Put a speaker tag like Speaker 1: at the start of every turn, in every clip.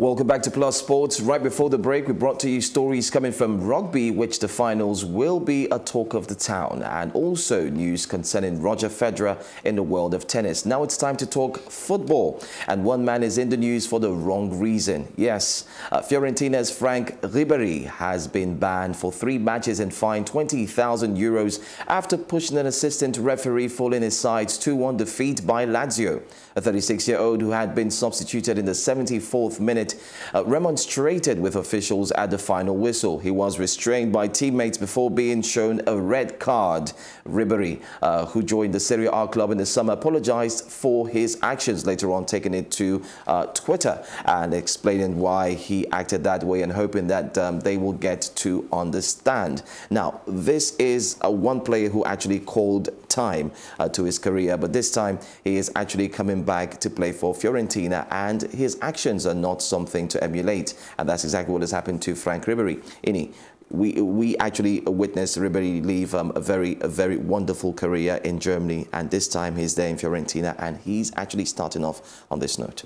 Speaker 1: Welcome back to Plus Sports. Right before the break, we brought to you stories coming from rugby, which the finals will be a talk of the town, and also news concerning Roger Federer in the world of tennis. Now it's time to talk football, and one man is in the news for the wrong reason. Yes, uh, Fiorentina's Franck Ribéry has been banned for three matches and fined 20,000 euros after pushing an assistant referee following his side's 2-1 defeat by Lazio. A 36-year-old who had been substituted in the 74th minute uh, remonstrated with officials at the final whistle. He was restrained by teammates before being shown a red card. Ribéry, uh, who joined the Serie A club in the summer, apologized for his actions, later on taking it to uh, Twitter and explaining why he acted that way and hoping that um, they will get to understand. Now, this is one player who actually called time uh, to his career, but this time he is actually coming back to play for Fiorentina and his actions are not something to emulate. And that's exactly what has happened to Franck Ribéry. Ini, we, we actually witnessed Ribéry leave um, a very a very wonderful career in Germany and this time he's there in Fiorentina and he's actually starting off on this note.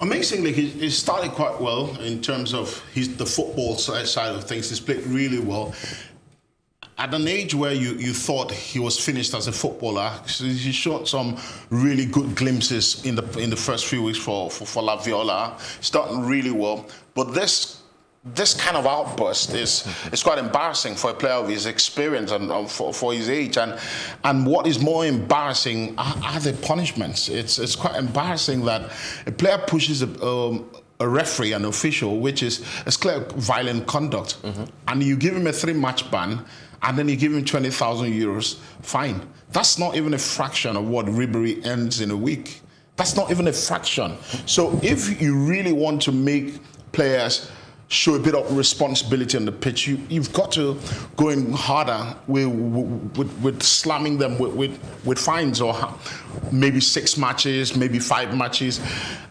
Speaker 2: Amazingly, he, he started quite well in terms of his, the football side of things. He's played really well at an age where you, you thought he was finished as a footballer, he showed some really good glimpses in the in the first few weeks for, for, for La Viola. Starting really well. But this this kind of outburst is is quite embarrassing for a player of his experience and um, for, for his age. And and what is more embarrassing are, are the punishments. It's it's quite embarrassing that a player pushes a, um, a referee, an official, which is a clear violent conduct, mm -hmm. and you give him a three-match ban and then you give him 20,000 euros, fine. That's not even a fraction of what Ribéry earns in a week. That's not even a fraction. So if you really want to make players show a bit of responsibility on the pitch, you, have got to go in harder with, with, with slamming them with, with, with fines or maybe six matches, maybe five matches.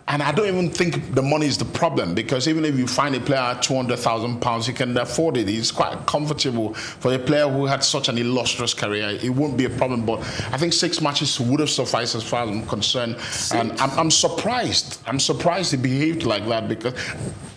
Speaker 2: And I don't even think the money is the problem because even if you find a player at 200,000 pounds, he can afford it. It's quite comfortable for a player who had such an illustrious career. It won't be a problem. But I think six matches would have sufficed as far as I'm concerned. Six. And I'm, I'm surprised. I'm surprised he behaved like that because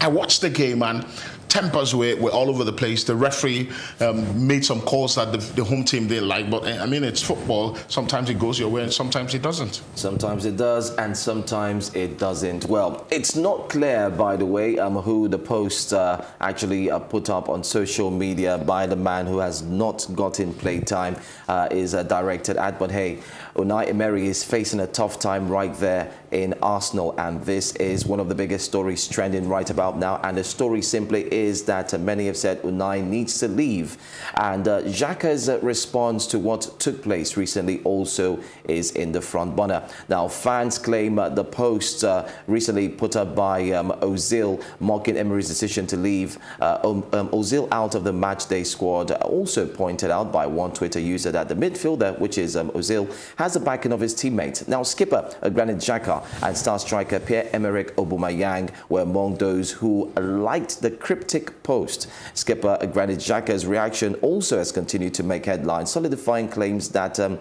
Speaker 2: I watched the game and tempers were, were all over the place. The referee um, made some calls that the, the, home team didn't like. But I mean, it's football. Sometimes it goes your way and sometimes it doesn't.
Speaker 1: Sometimes it does and sometimes it doesn't. Well, it's not clear, by the way, um, who the post uh, actually uh, put up on social media by the man who has not gotten playtime uh, is uh, directed at. But hey, Unai Emery is facing a tough time right there in Arsenal. And this is one of the biggest stories trending right about now. And the story simply is that many have said Unai needs to leave. And uh, Xhaka's response to what took place recently also is in the front burner. Now, fans claim uh, the post uh, recently put up by um, Ozil mocking Emery's decision to leave uh, um, um, Ozil out of the matchday squad also pointed out by one Twitter user that the midfielder, which is um, Ozil, has the backing of his teammates. Now, skipper Granit Xhaka and star striker Pierre-Emerick Aubameyang were among those who liked the cryptic post. Skipper Granit Xhaka's reaction also has continued to make headlines, solidifying claims that um,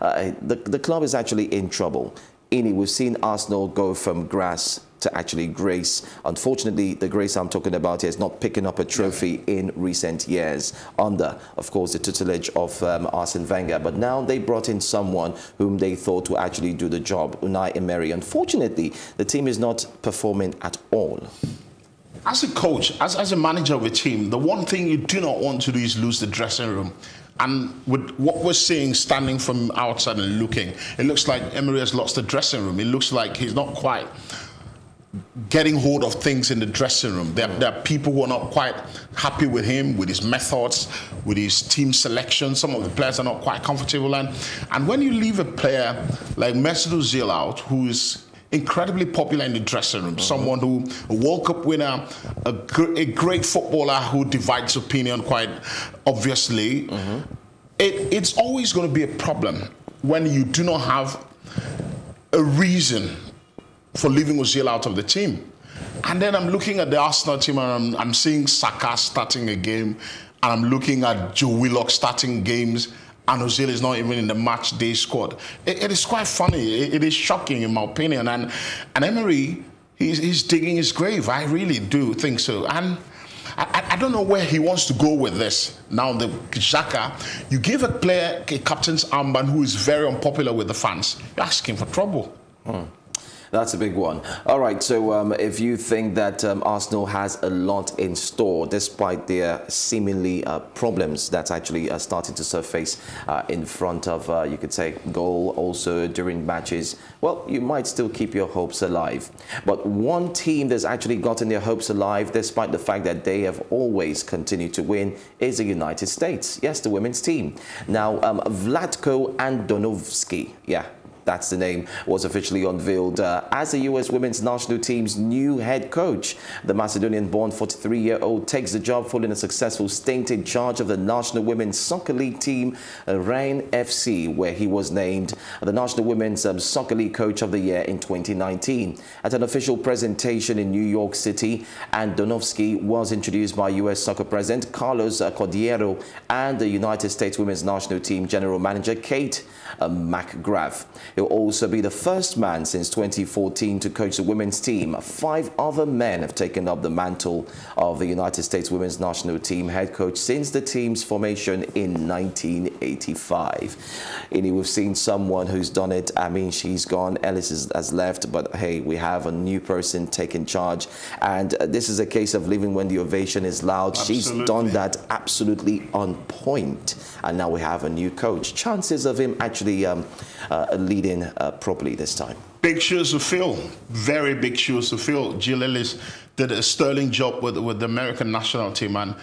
Speaker 1: uh, the, the club is actually in trouble. Ini, we've seen Arsenal go from grass to actually grace. Unfortunately, the grace I'm talking about here is not picking up a trophy in recent years under, of course, the tutelage of um, Arsene Wenger. But now they brought in someone whom they thought would actually do the job, Unai Emery. Unfortunately, the team is not performing at all.
Speaker 2: As a coach, as, as a manager of a team, the one thing you do not want to do is lose the dressing room. And with what we're seeing standing from outside and looking, it looks like Emery has lost the dressing room. It looks like he's not quite getting hold of things in the dressing room. There, there, are people who are not quite happy with him, with his methods, with his team selection. Some of the players are not quite comfortable. And, and when you leave a player like Mesut Ozil out, who is incredibly popular in the dressing room, mm -hmm. someone who, a World Cup winner, a, gr a great footballer who divides opinion quite obviously, mm -hmm. it, it's always going to be a problem when you do not have a reason for leaving Ozil out of the team. And then I'm looking at the Arsenal team and I'm, I'm seeing Saka starting a game, and I'm looking at Joe Willock starting games, and Ozil is not even in the match day squad. it, it is quite funny. It, it is shocking, in my opinion. And, and Emery, he's, he's digging his grave. I really do think so. And I, I, don't know where he wants to go with this. Now, the Xhaka, you give a player a captain's armband who is very unpopular with the fans, you're asking for trouble.
Speaker 1: Hmm. That's a big one. All right, so um, if you think that um, Arsenal has a lot in store, despite their seemingly uh, problems that's actually uh, starting to surface uh, in front of, uh, you could say, goal also during matches, well, you might still keep your hopes alive. But one team that's actually gotten their hopes alive, despite the fact that they have always continued to win, is the United States. Yes, the women's team. Now, um, Vlatko Andonovski, yeah, that's the name, was officially unveiled uh, as the U.S. women's national team's new head coach. The Macedonian-born 43-year-old takes the job following a successful stint in charge of the National Women's Soccer League team, uh, Reign FC, where he was named the National Women's um, Soccer League Coach of the Year in 2019. At an official presentation in New York City, Andonovski was introduced by U.S. Soccer President Carlos Cordeiro and the United States Women's National Team General Manager Kate uh, Markgraf. He'll also be the first man since 2014 to coach the women's team. Five other men have taken up the mantle of the United States women's national team head coach since the team's formation in 1985. And we've seen someone who's done it. I mean, she's gone, Ellis has left, but hey, we have a new person taking charge. And this is a case of living when the ovation is loud. Absolutely. She's done that absolutely on point. And now we have a new coach. Chances of him actually um, uh, leading uh, properly this time.
Speaker 2: Big shoes to fill, very big shoes to fill. Jill Ellis did a sterling job with, with the American national team. And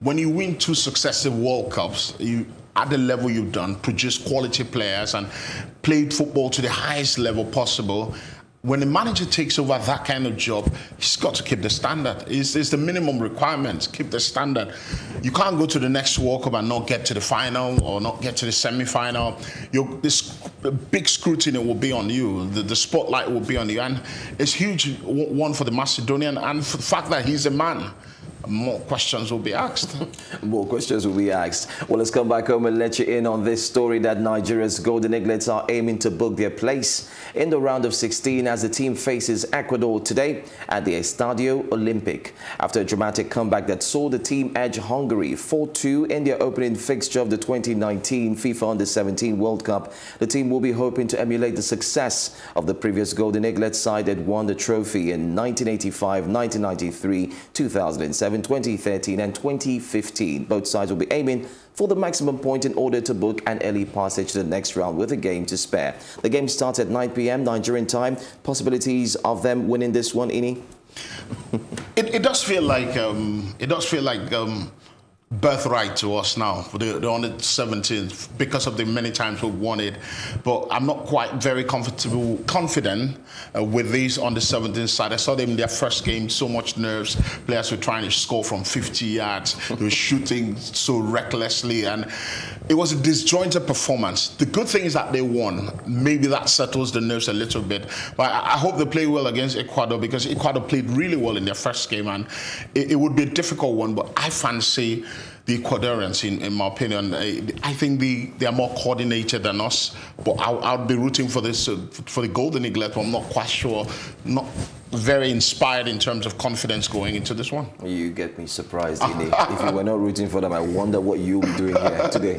Speaker 2: when you win two successive World Cups, you at the level you've done, produce quality players and played football to the highest level possible, when the manager takes over that kind of job, he's got to keep the standard. It's, it's the minimum requirement. Keep the standard. You can't go to the next World Cup and not get to the final or not get to the semi-final. this big scrutiny will be on you. The, the, spotlight will be on you, and it's huge one for the Macedonian and for the fact that he's a man more questions will be asked.
Speaker 1: more questions will be asked. Well, let's come back home and let you in on this story that Nigeria's Golden Eaglets are aiming to book their place in the round of 16 as the team faces Ecuador today at the Estadio Olympic. After a dramatic comeback that saw the team edge Hungary 4-2 in their opening fixture of the 2019 FIFA Under-17 World Cup, the team will be hoping to emulate the success of the previous Golden Eaglets side that won the trophy in 1985, 1993, 2007, 2013 and 2015. Both sides will be aiming for the maximum point in order to book an early passage to the next round with a game to spare. The game starts at 9 p.m. Nigerian time. Possibilities of them winning this one, Ini?
Speaker 2: it, it, does feel like um, it does feel like um, birthright to us now. They're, on the 17th because of the many times we've won it. But I'm not quite very comfortable, confident uh, with these on the 17th side. I saw them in their first game, so much nerves. Players were trying to score from 50 yards. They were shooting so recklessly. And it was a disjointed performance. The good thing is that they won. Maybe that settles the nerves a little bit. But I, hope they play well against Ecuador because Ecuador played really well in their first game. And it, would be a difficult one. But I fancy the Ecuadorians, in, in my opinion, I think the, they are more coordinated than us. But I'll, I'll be rooting for this uh, for the Golden Eaglet. I'm not quite sure. Not very inspired in terms of confidence going into this one.
Speaker 1: You get me surprised, if you were not rooting for them, I wonder what you'll be doing here today.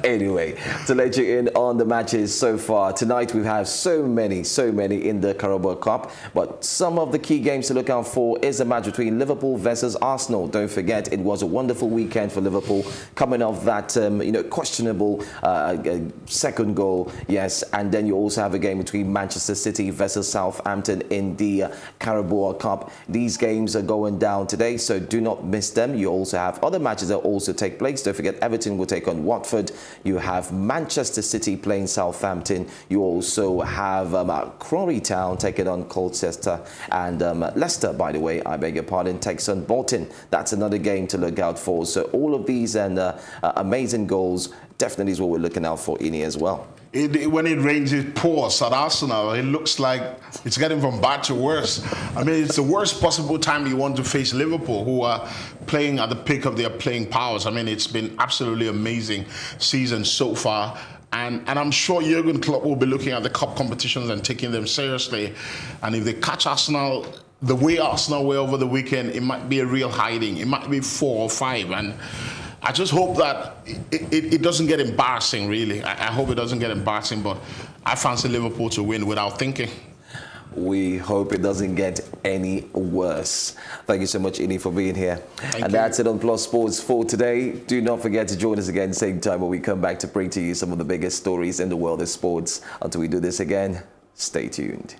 Speaker 1: anyway, to let you in on the matches so far, tonight we have so many, so many in the Carabao Cup, but some of the key games to look out for is a match between Liverpool versus Arsenal. Don't forget, it was a wonderful weekend for Liverpool, coming off that, um, you know, questionable uh, uh second goal, yes, and then you also have a game between Manchester City versus Southampton in the uh, Carabao Cup. These games are going down today, so do not miss them. You also have other matches that also take place. Don't forget, Everton will take on Watford. You have Manchester City playing Southampton. You also have um, uh, Crawley Town taking on Colchester. And um, Leicester, by the way, I beg your pardon, takes on Bolton. That's another game to look out for. So all of these and uh, uh, amazing goals definitely is what we're looking out for, in here as well.
Speaker 2: It, it, when it rains, it pours at Arsenal. It looks like it's getting from bad to worse. I mean, it's the worst possible time you want to face Liverpool, who are playing at the peak of their playing powers. I mean, it's been absolutely amazing season so far. And, and I'm sure Jurgen Klopp will be looking at the cup competitions and taking them seriously. And if they catch Arsenal the way Arsenal were over the weekend, it might be a real hiding. It might be four or five. And I just hope that it, it, it doesn't get embarrassing, really. I, I hope it doesn't get embarrassing, but I fancy Liverpool to win without thinking.
Speaker 1: We hope it doesn't get any worse. Thank you so much, Ini, for being here.
Speaker 2: Thank
Speaker 1: and
Speaker 2: you.
Speaker 1: that's it on Plus Sports for today. Do not forget to join us again same time when we come back to bring to you some of the biggest stories in the world of sports. Until we do this again, stay tuned.